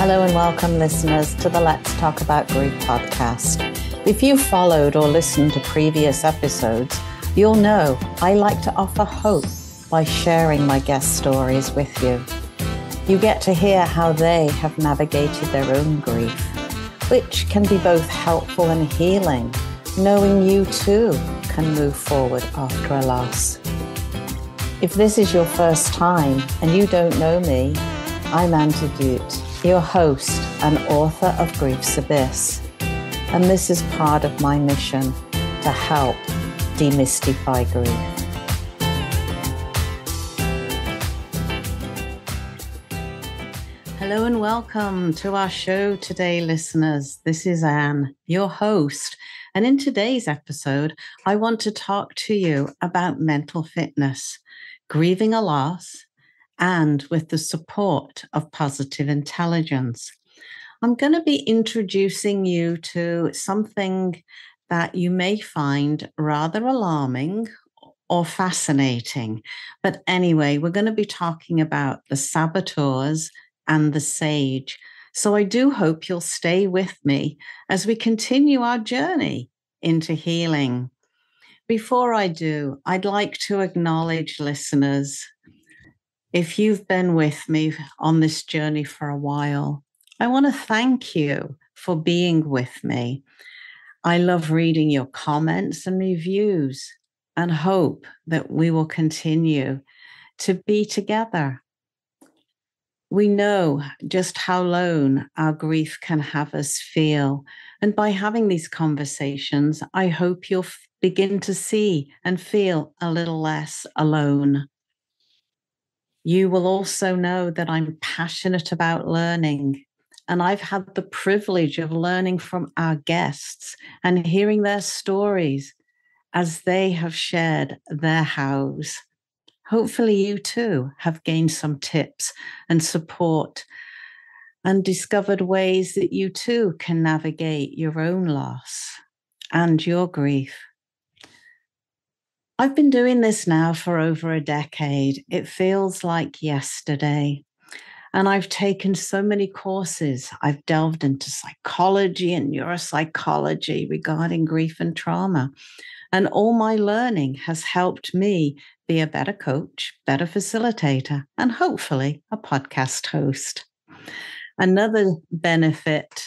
Hello and welcome, listeners, to the Let's Talk About Grief podcast. If you've followed or listened to previous episodes, you'll know I like to offer hope by sharing my guest stories with you. You get to hear how they have navigated their own grief, which can be both helpful and healing, knowing you too can move forward after a loss. If this is your first time and you don't know me, I'm Anne Debutte, your host and author of Grief's Abyss. And this is part of my mission to help demystify grief. Hello and welcome to our show today, listeners. This is Anne, your host. And in today's episode, I want to talk to you about mental fitness grieving a loss, and with the support of positive intelligence. I'm going to be introducing you to something that you may find rather alarming or fascinating. But anyway, we're going to be talking about the saboteurs and the sage. So I do hope you'll stay with me as we continue our journey into healing. Before I do, I'd like to acknowledge listeners. If you've been with me on this journey for a while, I want to thank you for being with me. I love reading your comments and reviews and hope that we will continue to be together. We know just how lone our grief can have us feel. And by having these conversations, I hope you'll begin to see and feel a little less alone. You will also know that I'm passionate about learning. And I've had the privilege of learning from our guests and hearing their stories as they have shared their hows. Hopefully, you too have gained some tips and support and discovered ways that you too can navigate your own loss and your grief. I've been doing this now for over a decade. It feels like yesterday. And I've taken so many courses. I've delved into psychology and neuropsychology regarding grief and trauma. And all my learning has helped me be a better coach, better facilitator, and hopefully a podcast host. Another benefit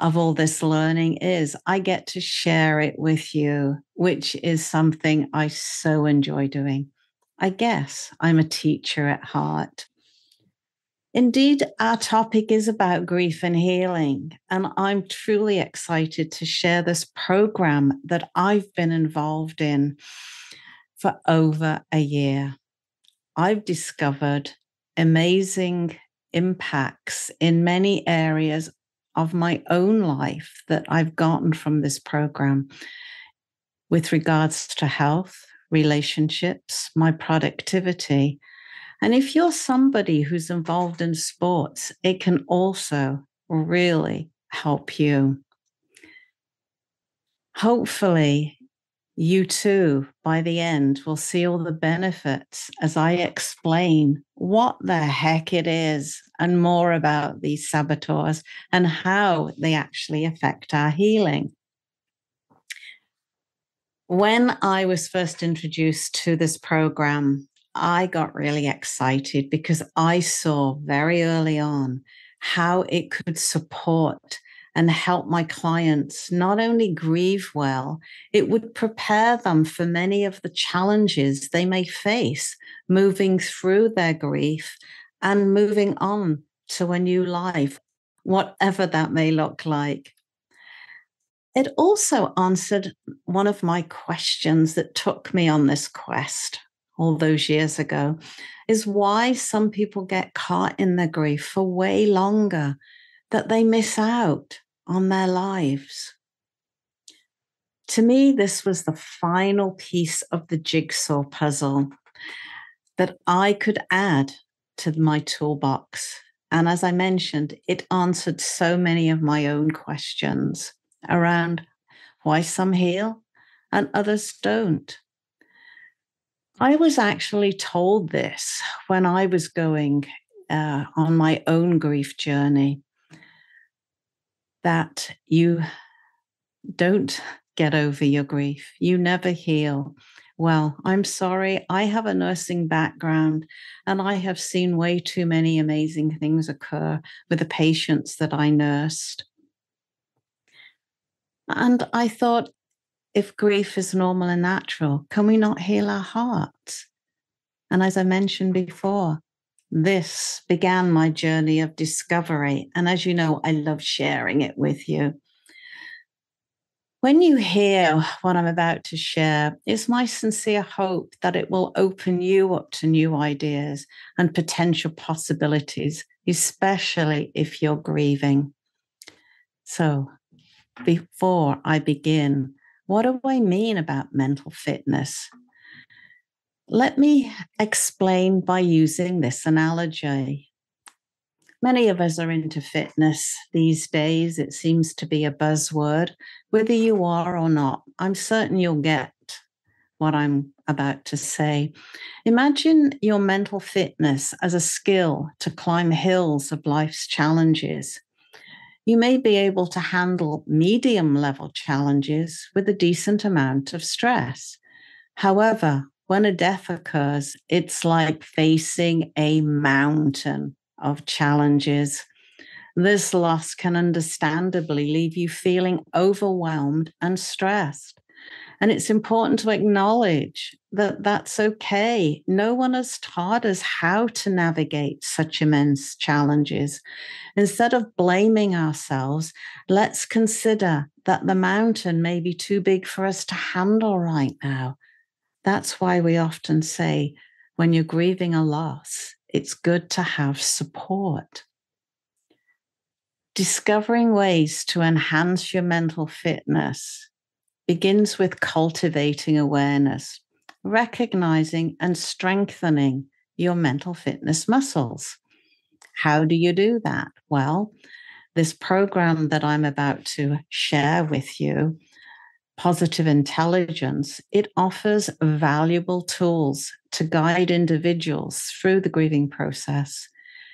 of all this learning is I get to share it with you, which is something I so enjoy doing. I guess I'm a teacher at heart. Indeed, our topic is about grief and healing, and I'm truly excited to share this program that I've been involved in for over a year. I've discovered amazing impacts in many areas of my own life that I've gotten from this program with regards to health, relationships, my productivity. And if you're somebody who's involved in sports, it can also really help you. Hopefully, you too, by the end, will see all the benefits as I explain what the heck it is and more about these saboteurs and how they actually affect our healing. When I was first introduced to this program, I got really excited because I saw very early on how it could support and help my clients not only grieve well, it would prepare them for many of the challenges they may face moving through their grief and moving on to a new life, whatever that may look like. It also answered one of my questions that took me on this quest all those years ago is why some people get caught in their grief for way longer that they miss out on their lives. To me, this was the final piece of the jigsaw puzzle that I could add to my toolbox. And as I mentioned, it answered so many of my own questions around why some heal and others don't. I was actually told this when I was going uh, on my own grief journey that you don't get over your grief, you never heal. Well, I'm sorry. I have a nursing background and I have seen way too many amazing things occur with the patients that I nursed. And I thought, if grief is normal and natural, can we not heal our hearts? And as I mentioned before, this began my journey of discovery. And as you know, I love sharing it with you. When you hear what I'm about to share, it's my sincere hope that it will open you up to new ideas and potential possibilities, especially if you're grieving. So, before I begin, what do I mean about mental fitness? Let me explain by using this analogy. Many of us are into fitness these days. It seems to be a buzzword. Whether you are or not, I'm certain you'll get what I'm about to say. Imagine your mental fitness as a skill to climb hills of life's challenges. You may be able to handle medium level challenges with a decent amount of stress. However, when a death occurs, it's like facing a mountain of challenges. This loss can understandably leave you feeling overwhelmed and stressed. And it's important to acknowledge that that's okay. No one has taught us how to navigate such immense challenges. Instead of blaming ourselves, let's consider that the mountain may be too big for us to handle right now. That's why we often say when you're grieving a loss, it's good to have support. Discovering ways to enhance your mental fitness begins with cultivating awareness, recognizing and strengthening your mental fitness muscles. How do you do that? Well, this program that I'm about to share with you positive intelligence, it offers valuable tools to guide individuals through the grieving process,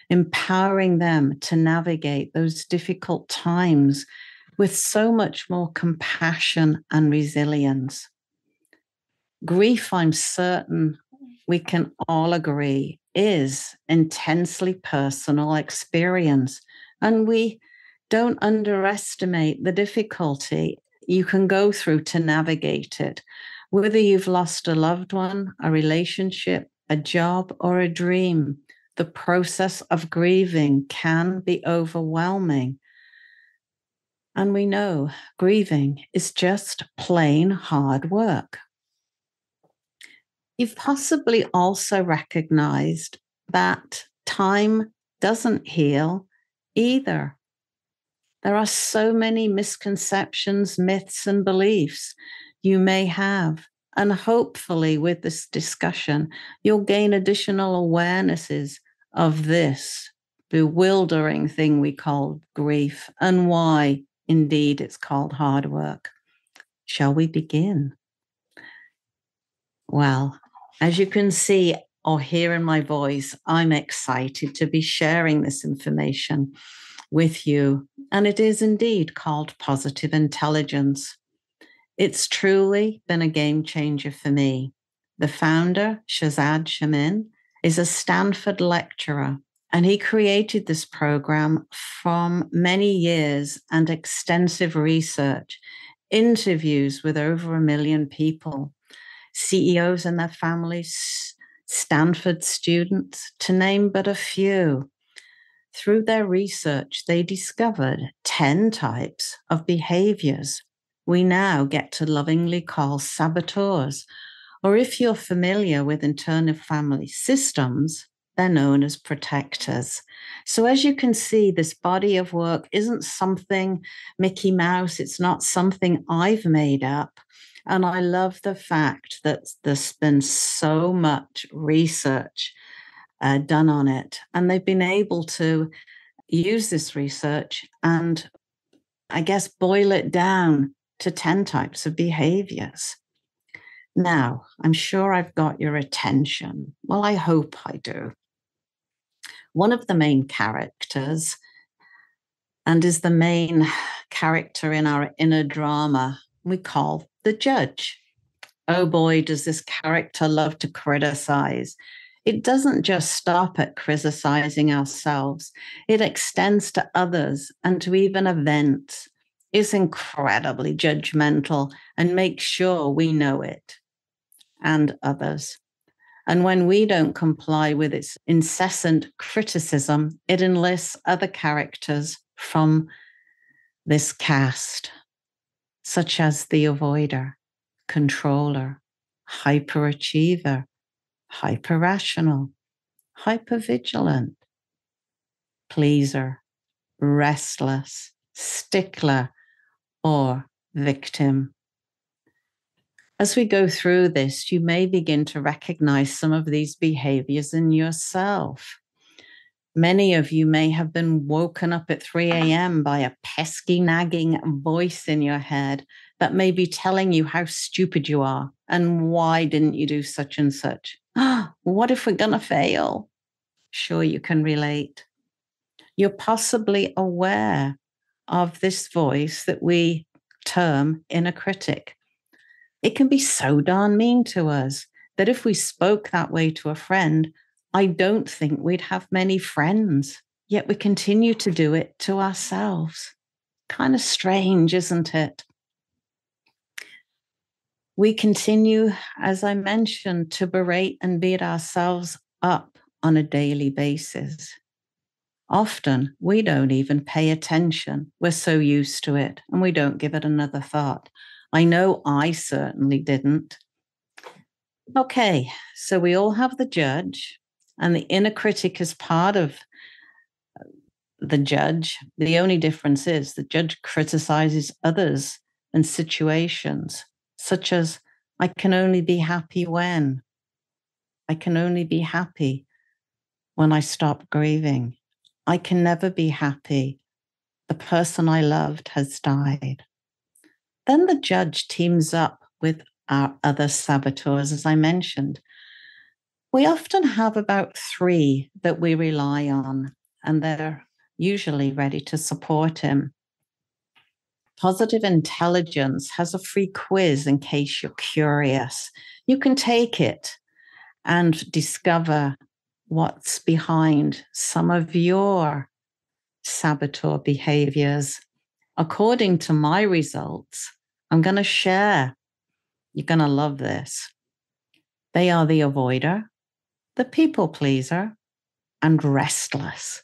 empowering them to navigate those difficult times with so much more compassion and resilience. Grief, I'm certain we can all agree, is intensely personal experience. And we don't underestimate the difficulty you can go through to navigate it. Whether you've lost a loved one, a relationship, a job, or a dream, the process of grieving can be overwhelming. And we know grieving is just plain hard work. You've possibly also recognized that time doesn't heal either. There are so many misconceptions, myths, and beliefs you may have. And hopefully, with this discussion, you'll gain additional awarenesses of this bewildering thing we call grief and why, indeed, it's called hard work. Shall we begin? Well, as you can see or hear in my voice, I'm excited to be sharing this information with you. And it is indeed called positive intelligence. It's truly been a game changer for me. The founder, Shirzad Chamine, is a Stanford lecturer, and he created this program from many years and extensive research, interviews with over a million people, CEOs and their families, Stanford students, to name but a few. Through their research, they discovered 10 types of behaviors we now get to lovingly call saboteurs. Or if you're familiar with internal family systems, they're known as protectors. So, as you can see, this body of work isn't something Mickey Mouse, it's not something I've made up. And I love the fact that there's been so much research uh, done on it. And they've been able to use this research and, I guess, boil it down to 10 types of behaviors. Now, I'm sure I've got your attention. Well, I hope I do. One of the main characters, and is the main character in our inner drama we call the judge. Oh boy, does this character love to criticize. It doesn't just stop at criticizing ourselves, it extends to others and to even events. It's incredibly judgmental and makes sure we know it and others. And when we don't comply with its incessant criticism, it enlists other characters from this cast, such as the avoider, controller, hyperachiever, hyperrational, hypervigilant, pleaser, restless, stickler, or victim. As we go through this, you may begin to recognize some of these behaviors in yourself. Many of you may have been woken up at 3 a.m. by a pesky, nagging voice in your head that may be telling you how stupid you are and why didn't you do such and such. what if we're going to fail? Sure, you can relate. You're possibly aware of this voice that we term inner critic it can be so darn mean to us that if we spoke that way to a friend, I don't think we'd have many friends. Yet we continue to do it to ourselves. Kind of strange, isn't it? We continue, as I mentioned, to berate and beat ourselves up on a daily basis. Often we don't even pay attention. We're so used to it and we don't give it another thought. I know I certainly didn't. Okay, so we all have the judge, and the inner critic is part of uh, the judge. The only difference is the judge criticizes others and situations, such as, I can only be happy when. I can only be happy when I stop grieving. I can never be happy. The person I loved has died. Then the judge teams up with our other saboteurs, as I mentioned. We often have about three that we rely on, and they're usually ready to support him. Positive Intelligence has a free quiz in case you're curious. You can take it and discover what's behind some of your saboteur behaviors. According to my results, I'm going to share. You're going to love this. They are the avoider, the people pleaser, and restless.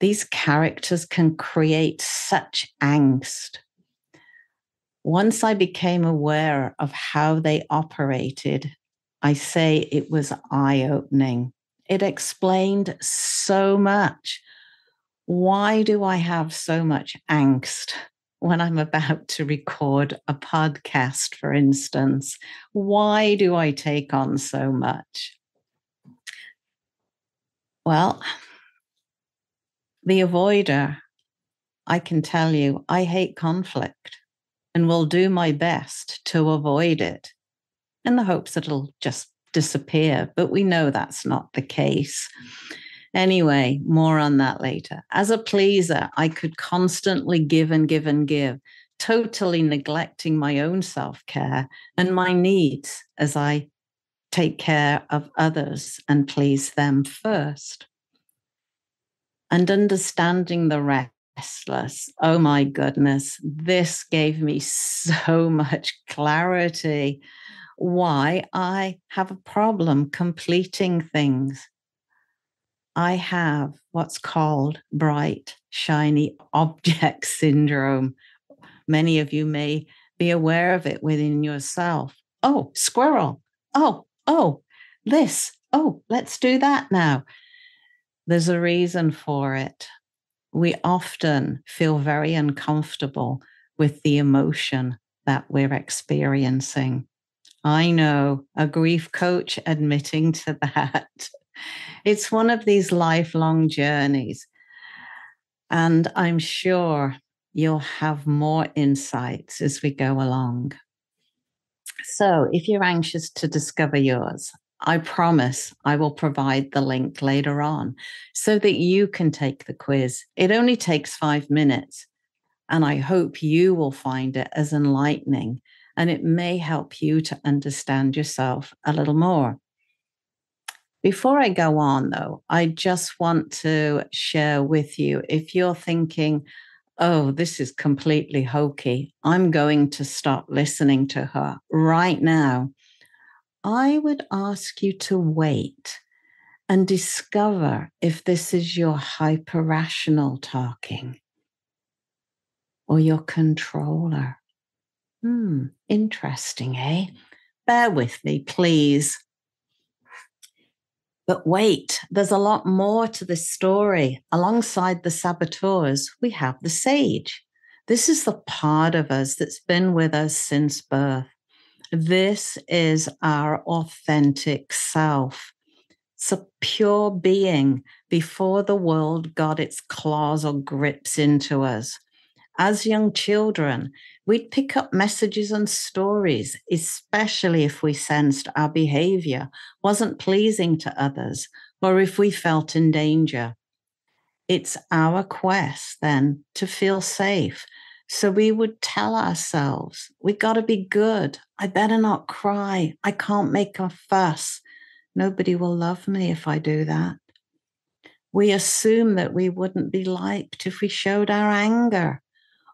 These characters can create such angst. Once I became aware of how they operated, I say it was eye opening. It explained so much. Why do I have so much angst? when I'm about to record a podcast, for instance? Why do I take on so much? Well, the avoider, I can tell you, I hate conflict and will do my best to avoid it in the hopes that it'll just disappear. But we know that's not the case. Anyway, more on that later. As a pleaser, I could constantly give and give and give, totally neglecting my own self care and my needs as I take care of others and please them first. And understanding the restless, oh my goodness, this gave me so much clarity why I have a problem completing things I have what's called bright, shiny object syndrome. Many of you may be aware of it within yourself. Oh, squirrel. Oh, oh, this. Oh, let's do that now. There's a reason for it. We often feel very uncomfortable with the emotion that we're experiencing. I know a grief coach admitting to that. It's one of these lifelong journeys. And I'm sure you'll have more insights as we go along. So, if you're anxious to discover yours, I promise I will provide the link later on so that you can take the quiz. It only takes five minutes. And I hope you will find it as enlightening and it may help you to understand yourself a little more. Before I go on, though, I just want to share with you if you're thinking, oh, this is completely hokey, I'm going to stop listening to her right now. I would ask you to wait and discover if this is your hyper rational talking or your controller. Hmm, interesting, eh? Bear with me, please. But wait, there's a lot more to this story. Alongside the saboteurs, we have the sage. This is the part of us that's been with us since birth. This is our authentic self. It's a pure being before the world got its claws or grips into us. As young children, we'd pick up messages and stories, especially if we sensed our behavior wasn't pleasing to others or if we felt in danger. It's our quest then to feel safe. So we would tell ourselves, we got to be good. I better not cry. I can't make a fuss. Nobody will love me if I do that. We assume that we wouldn't be liked if we showed our anger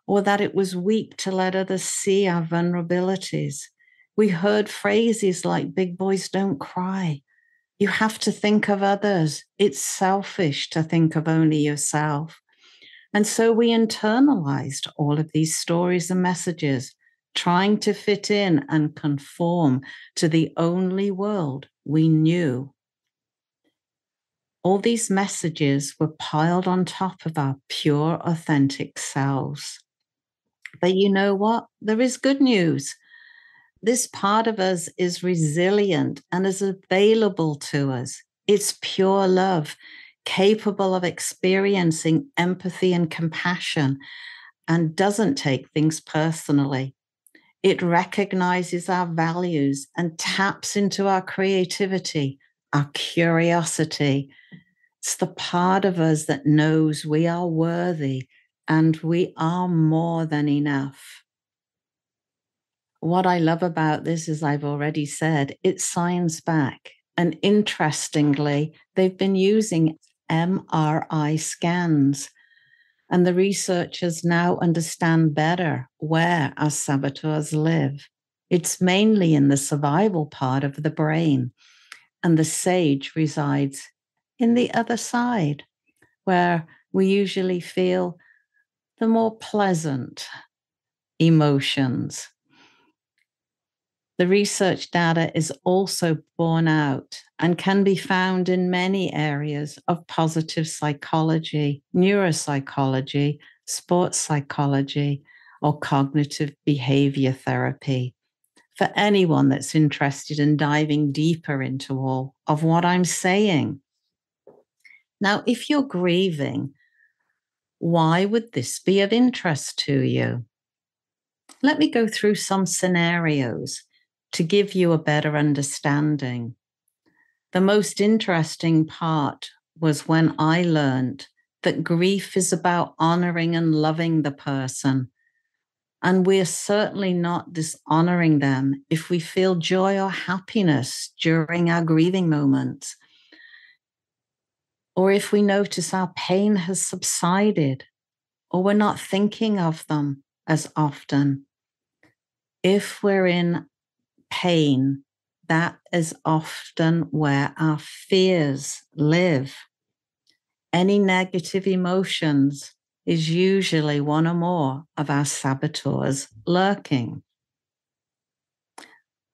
or that it was weak to let others see our vulnerabilities. We heard phrases like, big boys don't cry. You have to think of others. It's selfish to think of only yourself. And so we internalized all of these stories and messages, trying to fit in and conform to the only world we knew. All these messages were piled on top of our pure, authentic selves. But you know what? There is good news. This part of us is resilient and is available to us. It's pure love, capable of experiencing empathy and compassion, and doesn't take things personally. It recognizes our values and taps into our creativity, our curiosity. It's the part of us that knows we are worthy and we are more than enough. What I love about this, as I've already said, it's science back. And interestingly, they've been using MRI scans. And the researchers now understand better where our saboteurs live. It's mainly in the survival part of the brain. And the sage resides in the other side, where we usually feel the more pleasant emotions. The research data is also borne out and can be found in many areas of positive psychology, neuropsychology, sports psychology, or cognitive behavior therapy. For anyone that's interested in diving deeper into all of what I'm saying. Now, if you're grieving, why would this be of interest to you? Let me go through some scenarios to give you a better understanding. The most interesting part was when I learned that grief is about honoring and loving the person. And we're certainly not dishonoring them if we feel joy or happiness during our grieving moments or if we notice our pain has subsided, or we're not thinking of them as often. If we're in pain, that is often where our fears live. Any negative emotions is usually one or more of our saboteurs lurking.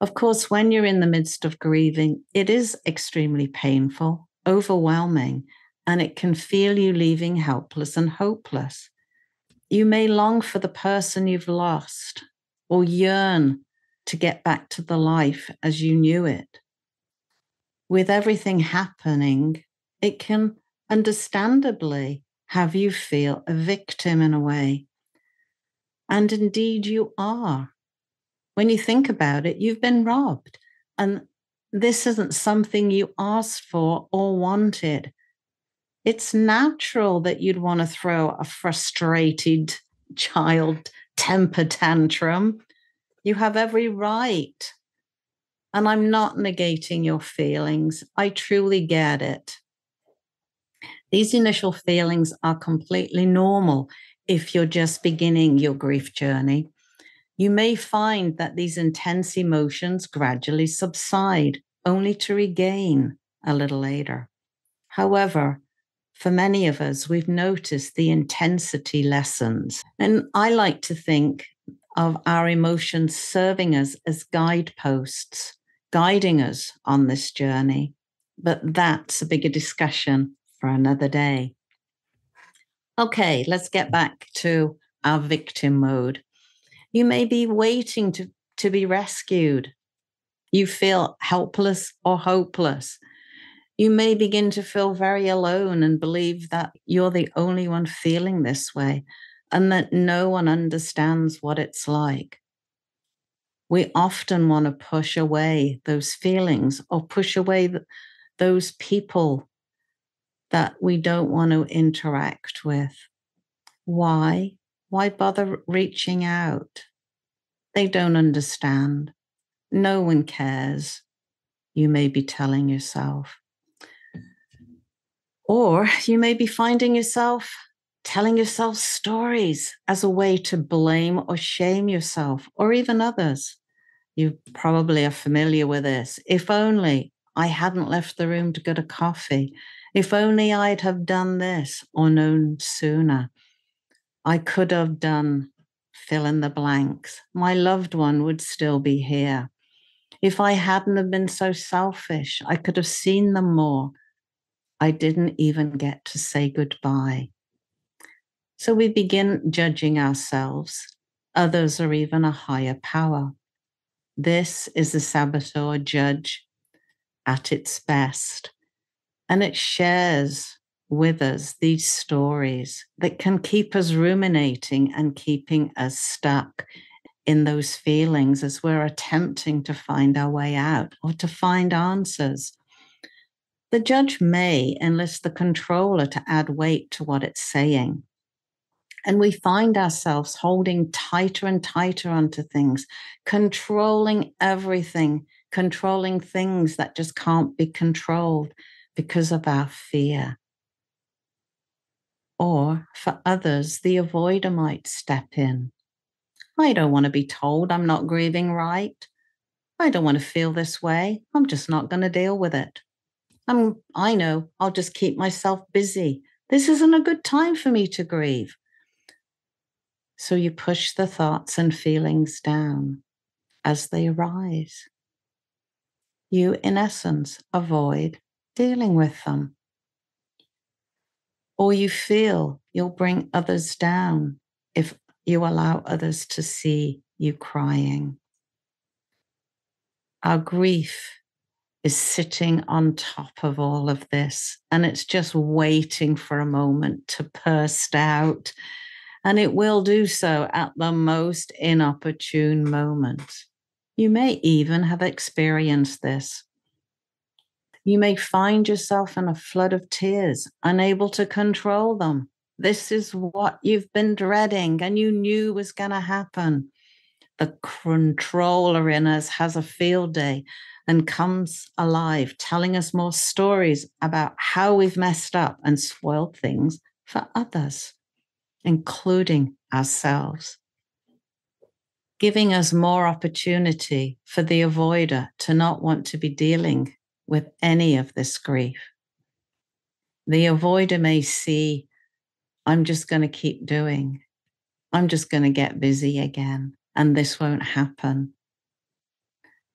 Of course, when you're in the midst of grieving, it is extremely painful overwhelming, and it can feel you leaving helpless and hopeless. You may long for the person you've lost or yearn to get back to the life as you knew it. With everything happening, it can understandably have you feel a victim in a way. And indeed, you are. When you think about it, you've been robbed. And this isn't something you asked for or wanted. It's natural that you'd want to throw a frustrated child temper tantrum. You have every right. And I'm not negating your feelings. I truly get it. These initial feelings are completely normal if you're just beginning your grief journey. You may find that these intense emotions gradually subside, only to regain a little later. However, for many of us, we've noticed the intensity lessens. And I like to think of our emotions serving us as guideposts, guiding us on this journey. But that's a bigger discussion for another day. Okay, let's get back to our victim mode. You may be waiting to, to be rescued. You feel helpless or hopeless. You may begin to feel very alone and believe that you're the only one feeling this way and that no one understands what it's like. We often want to push away those feelings or push away the, those people that we don't want to interact with. Why? Why bother reaching out? They don't understand. No one cares, you may be telling yourself. Or you may be finding yourself telling yourself stories as a way to blame or shame yourself or even others. You probably are familiar with this. If only I hadn't left the room to get a coffee. If only I'd have done this or known sooner. I could have done fill in the blanks. My loved one would still be here. If I hadn't have been so selfish, I could have seen them more. I didn't even get to say goodbye. So we begin judging ourselves, others, or even a higher power. This is the saboteur judge at its best. And it shares with us these stories that can keep us ruminating and keeping us stuck in those feelings as we're attempting to find our way out or to find answers. The judge may enlist the controller to add weight to what it's saying. And we find ourselves holding tighter and tighter onto things, controlling everything, controlling things that just can't be controlled because of our fear. Or for others, the avoider might step in. I don't want to be told I'm not grieving right. I don't want to feel this way. I'm just not going to deal with it. I'm, I know I'll just keep myself busy. This isn't a good time for me to grieve. So you push the thoughts and feelings down as they arise. You, in essence, avoid dealing with them or you feel you'll bring others down if you allow others to see you crying. Our grief is sitting on top of all of this, and it's just waiting for a moment to burst out. And it will do so at the most inopportune moment. You may even have experienced this you may find yourself in a flood of tears, unable to control them. This is what you've been dreading and you knew was going to happen. The controller in us has a field day and comes alive, telling us more stories about how we've messed up and spoiled things for others, including ourselves giving us more opportunity for the avoider to not want to be dealing with any of this grief. The avoider may see, I'm just going to keep doing. I'm just going to get busy again, and this won't happen.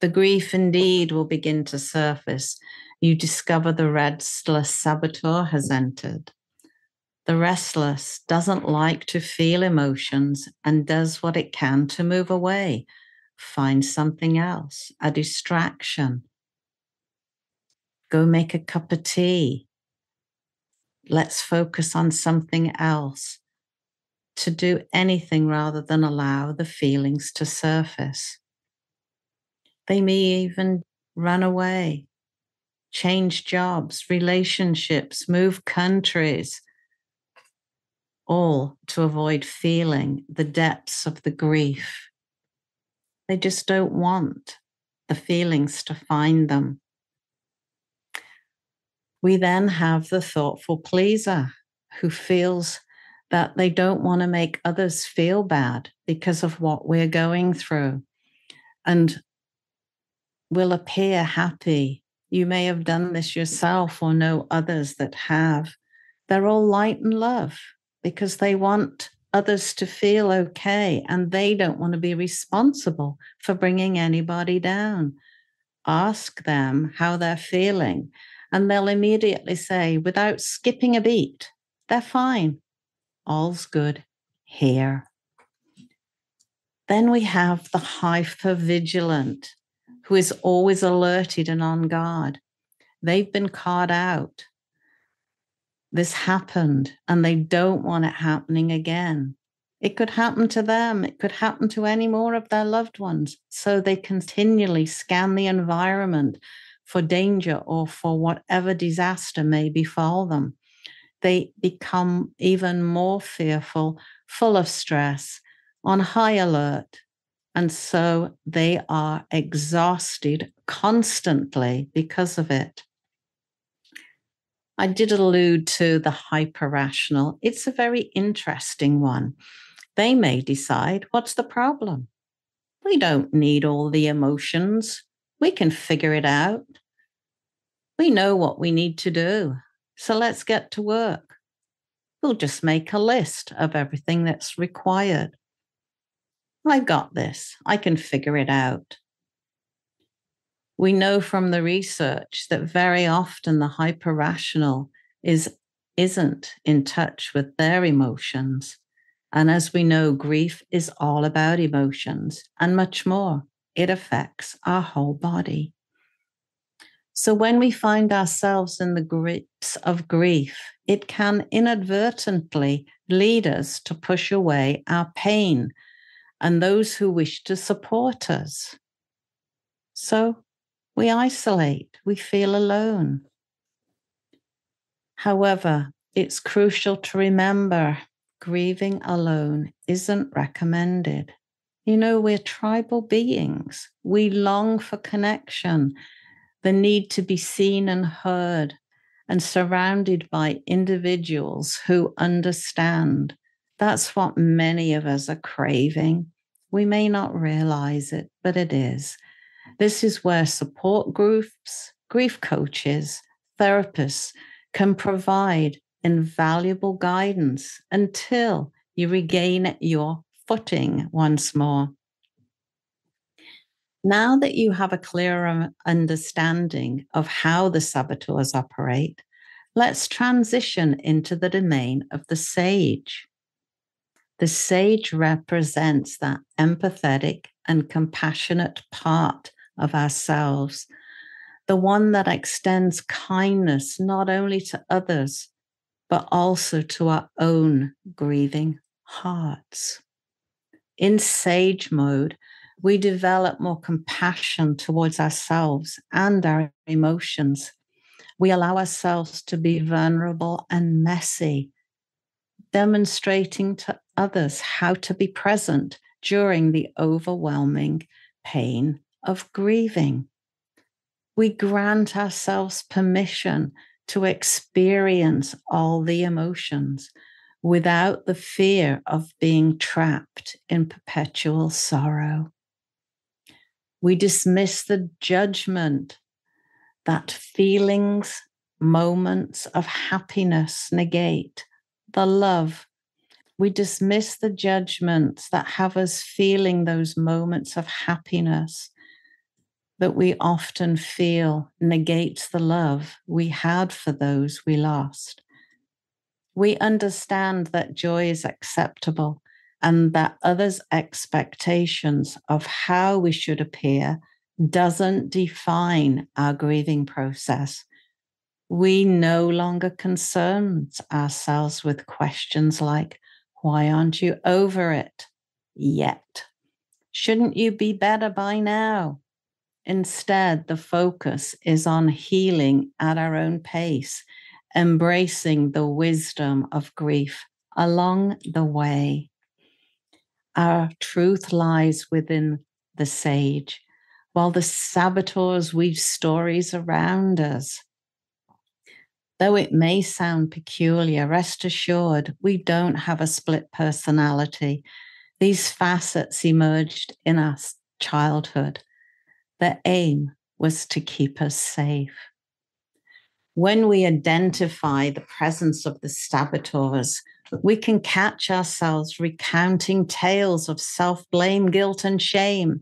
The grief indeed will begin to surface. You discover the restless saboteur has entered. The restless doesn't like to feel emotions and does what it can to move away, find something else, a distraction, Go make a cup of tea. Let's focus on something else. To do anything rather than allow the feelings to surface. They may even run away, change jobs, relationships, move countries. All to avoid feeling the depths of the grief. They just don't want the feelings to find them. We then have the thoughtful pleaser who feels that they don't want to make others feel bad because of what we're going through and will appear happy. You may have done this yourself or know others that have. They're all light and love because they want others to feel okay and they don't want to be responsible for bringing anybody down. Ask them how they're feeling, and they'll immediately say, without skipping a beat, they're fine. All's good here. Then we have the hyper-vigilant, who is always alerted and on guard. They've been caught out this happened and they don't want it happening again. It could happen to them. It could happen to any more of their loved ones. So they continually scan the environment for danger or for whatever disaster may befall them. They become even more fearful, full of stress, on high alert. And so they are exhausted constantly because of it. I did allude to the hyper rational. It's a very interesting one. They may decide what's the problem? We don't need all the emotions. We can figure it out. We know what we need to do. So let's get to work. We'll just make a list of everything that's required. I've got this. I can figure it out we know from the research that very often the hyper rational is isn't in touch with their emotions. And as we know grief is all about emotions and much more. It affects our whole body. So when we find ourselves in the grips of grief it can inadvertently lead us to push away our pain and those who wish to support us. So we isolate, we feel alone. However, it's crucial to remember grieving alone isn't recommended. You know, we're tribal beings. We long for connection, the need to be seen and heard, and surrounded by individuals who understand. That's what many of us are craving. We may not realize it, but it is. This is where support groups, grief coaches, therapists can provide invaluable guidance until you regain your footing once more. Now that you have a clearer understanding of how the saboteurs operate, let's transition into the domain of the sage. The sage represents that empathetic and compassionate part of ourselves, the one that extends kindness not only to others, but also to our own grieving hearts. In sage mode, we develop more compassion towards ourselves and our emotions. We allow ourselves to be vulnerable and messy, demonstrating to others how to be present during the overwhelming pain of grieving. We grant ourselves permission to experience all the emotions without the fear of being trapped in perpetual sorrow. We dismiss the judgment that feelings, moments of happiness negate, the love. We dismiss the judgments that have us feeling those moments of happiness that we often feel negates the love we had for those we lost. We understand that joy is acceptable and that others' expectations of how we should appear doesn't define our grieving process. We no longer concern ourselves with questions like, why aren't you over it yet? Shouldn't you be better by now? Instead, the focus is on healing at our own pace, embracing the wisdom of grief along the way. Our truth lies within the sage, while the saboteurs weave stories around us. Though it may sound peculiar, rest assured we don't have a split personality. These facets emerged in our childhood. Their aim was to keep us safe. When we identify the presence of the saboteurs, we can catch ourselves recounting tales of self blame, guilt, and shame.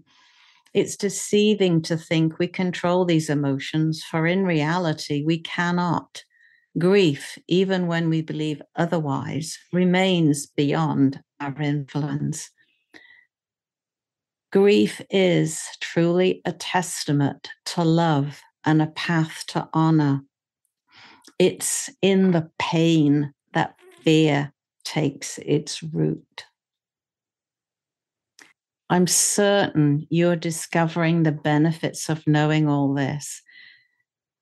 It's deceiving to think we control these emotions, for in reality, we cannot. Grief, even when we believe otherwise, remains beyond our influence. Grief is truly a testament to love and a path to honor. It's in the pain that fear takes its root. I'm certain you're discovering the benefits of knowing all this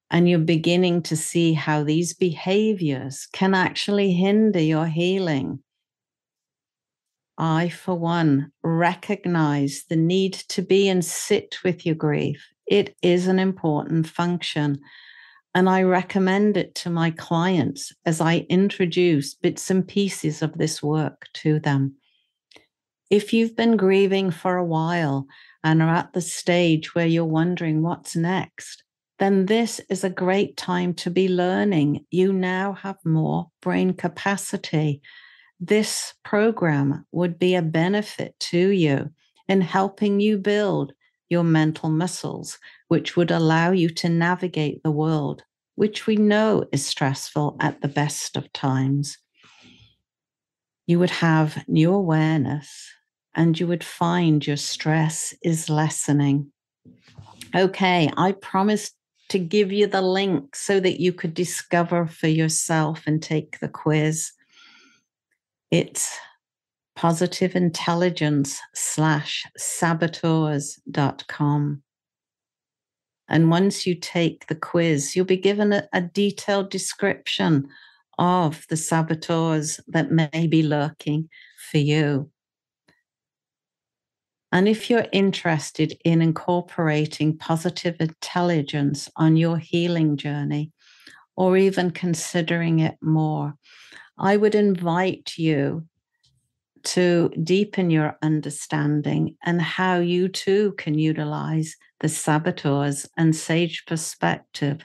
and you're beginning to see how these behaviors can actually hinder your healing. I, for one, recognize the need to be and sit with your grief. It is an important function. And I recommend it to my clients as I introduce bits and pieces of this work to them. If you've been grieving for a while and are at the stage where you're wondering what's next, then this is a great time to be learning. You now have more brain capacity. This program would be a benefit to you in helping you build your mental muscles, which would allow you to navigate the world, which we know is stressful at the best of times. You would have new awareness and you would find your stress is lessening. Okay, I promised to give you the link so that you could discover for yourself and take the quiz. It's positive intelligence slash saboteurs.com. And once you take the quiz, you'll be given a, a, detailed description of the saboteurs that may be lurking for you. And if you're interested in incorporating positive intelligence on your healing journey, or even considering it more, I would invite you to deepen your understanding and how you too can utilize the saboteurs and sage perspective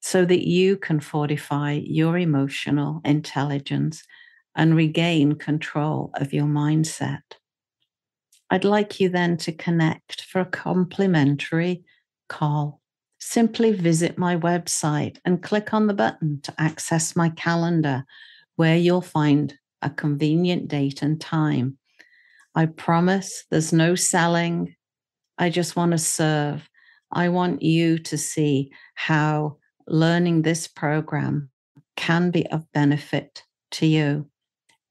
so that you can fortify your emotional intelligence and regain control of your mindset. I'd like you then to connect for a complimentary call. Simply visit my website and click on the button to access my calendar, where you'll find a convenient date and time. I promise there's no selling. I just want to serve. I want you to see how learning this program can be of benefit to you.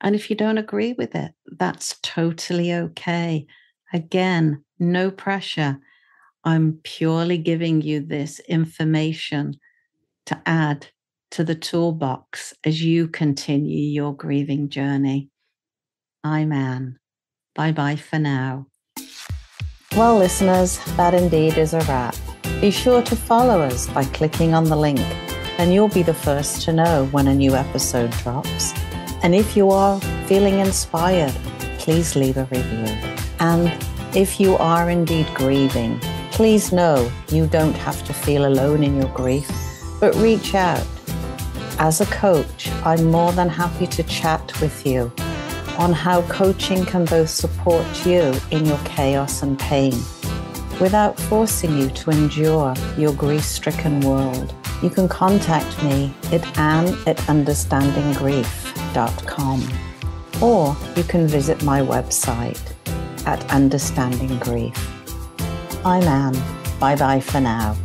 And if you don't agree with it, that's totally okay. Again, no pressure. I'm purely giving you this information to add to the toolbox as you continue your grieving journey. I'm Anne. Bye bye for now. Well, listeners, that indeed is a wrap. Be sure to follow us by clicking on the link, and you'll be the first to know when a new episode drops. And if you are feeling inspired, please leave a review. And if you are indeed grieving, please know you don't have to feel alone in your grief, but reach out. As a coach, I'm more than happy to chat with you on how coaching can both support you in your chaos and pain without forcing you to endure your grief stricken world. You can contact me at anne at understandinggrief or you can visit my website at Understanding Grief. I'm Anne. Bye bye for now.